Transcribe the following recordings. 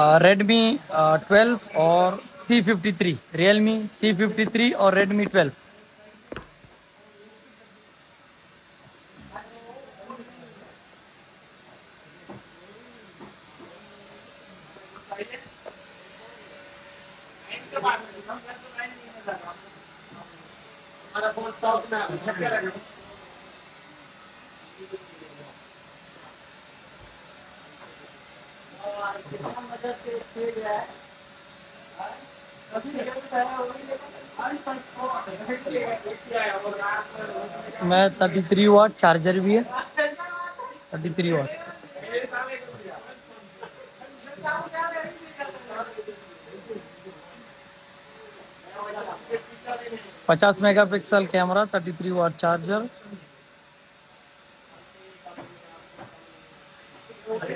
Redmi twelve और C fifty three Realme C fifty three और Redmi twelve thirty three watt charger भी है। Thirty three watt पचास megapixel camera thirty three watt charger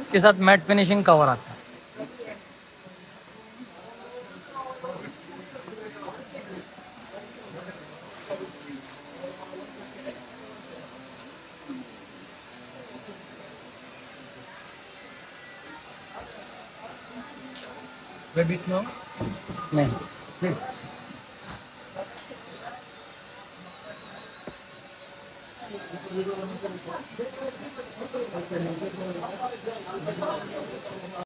इसके साथ mat finishing cover आता है। नहीं। Gracias.